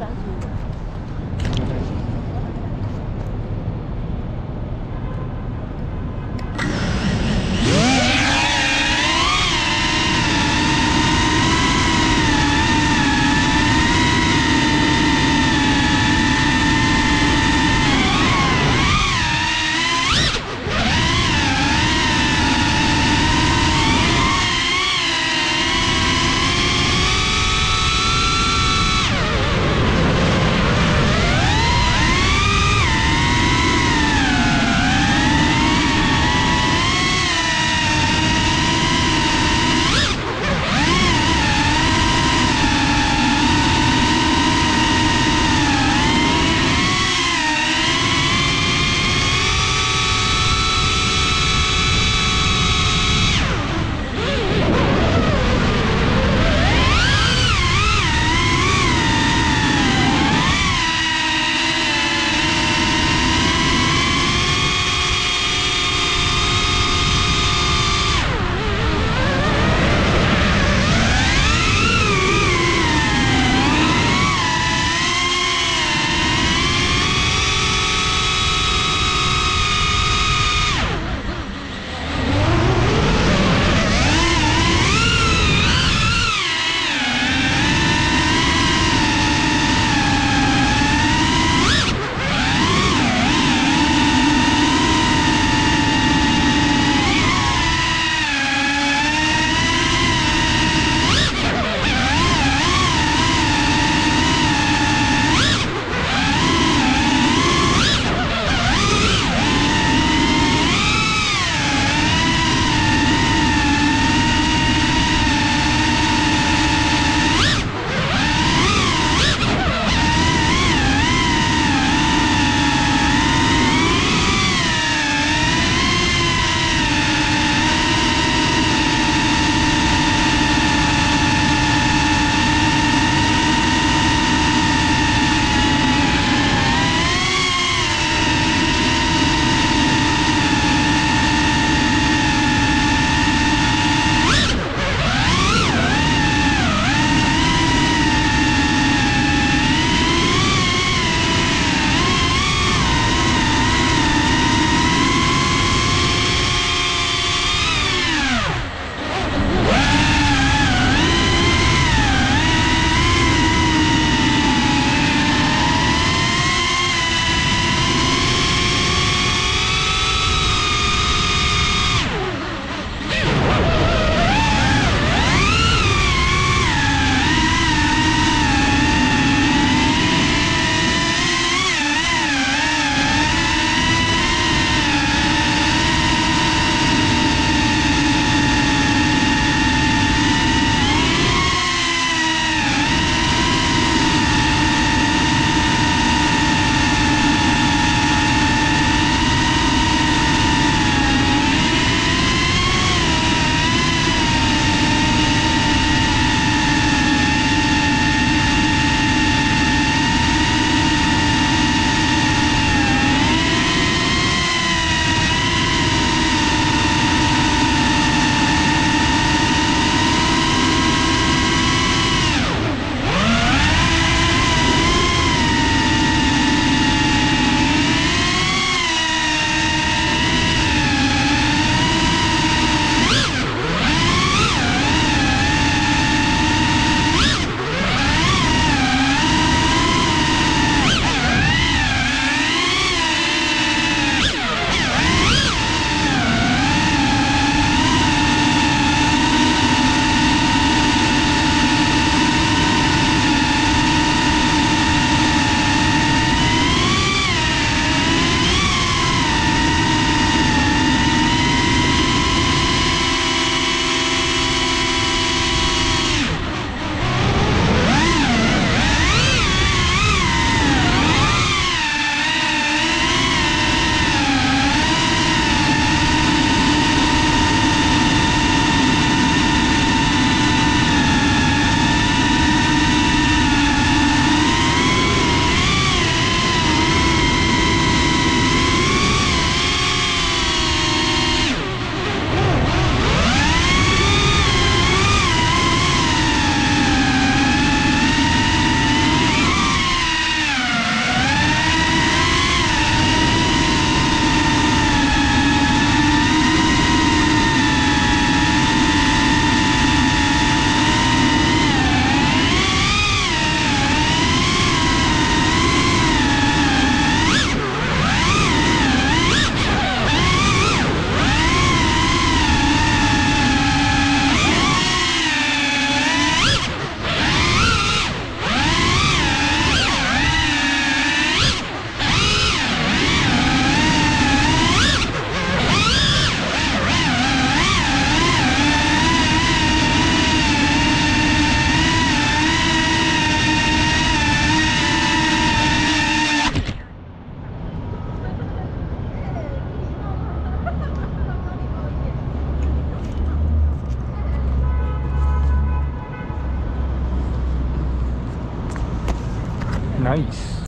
三十五。Nice.